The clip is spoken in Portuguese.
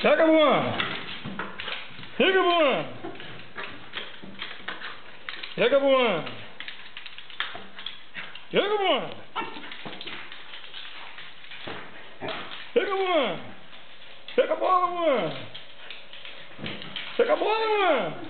Chega voando! Chega voando! Chega voando! Chega voando! Chega voando! Chega a bola, voando! Chega a bola, voando!